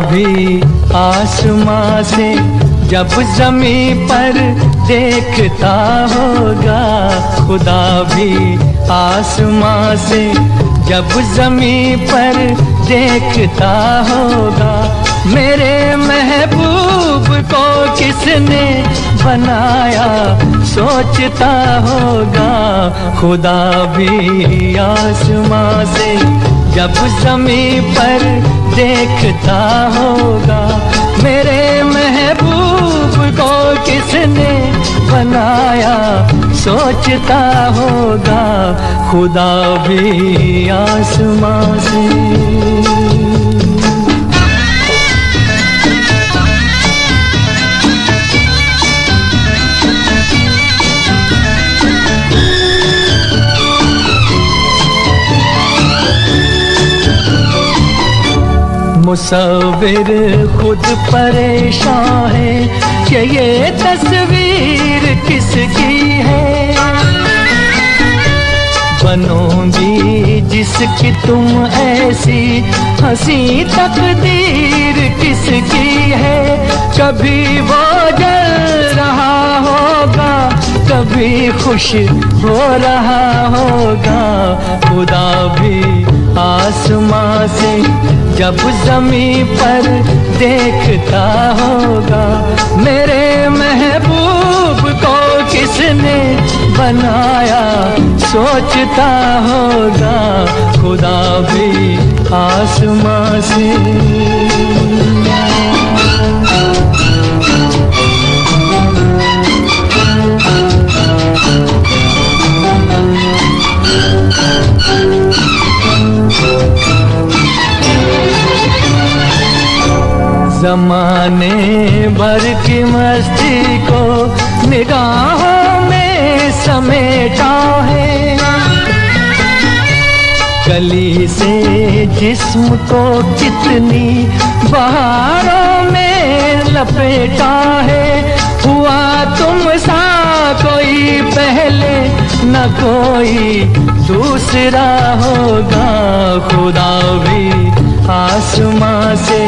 भी आसमां से जब जमी पर देखता होगा। खुदा भी आसमां से जब जमी पर देखता होगा। मेरे महबूब को किसने बनाया? सोचता होगा। खुदा भी आसमां से जब जमी पर देखता होगा, मेरे महबूब को किसने बनाया? सोचता होगा, खुदा भी आसमां से। मुसविर खुद परेशान है कि ये तस्वीर किसकी है? बनोगी जिसकी तुम ऐसी हँसी तकदीर किसकी है? कभी वो कभी खुश हो रहा होगा। खुदा भी आसमां से जब जमी पर देखता होगा। मेरे महबूब को किसने बनाया? सोचता होगा। खुदा भी आसमां से। जमाने भर की मस्ती को निगाहों में समेटा है। गली से जिस्म को कितनी बहारों में लपेटा है। हुआ तुम सा कोई पहले, न कोई दूसरा होगा। खुदा भी आसमां से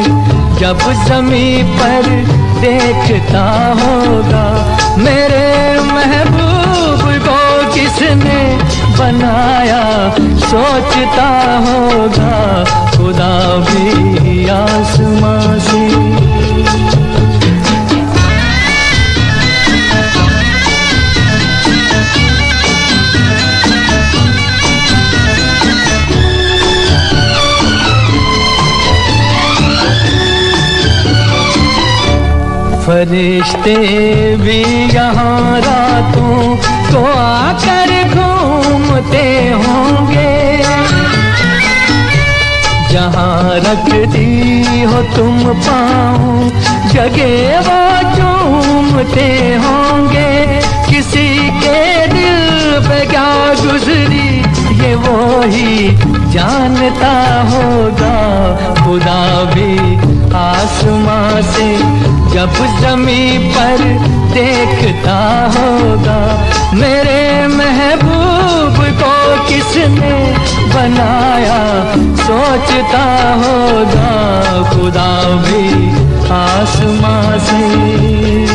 जब जमी पर देखता होगा, मेरे महबूब को किसने बनाया? सोचता होगा, खुदा भी आसमां से। फरिश्ते भी यहाँ रातों को आकर घूमते होंगे। जहाँ रख दी हो तुम पाओ जगे वो चूमते होंगे। किसी के दिल पे क्या गुजरी, ये वो ही जानता होगा। खुदा भी आसमां से जब जमी पर देखता होगा, मेरे महबूब को किसने बनाया? सोचता होगा, खुदा भी आसमां से।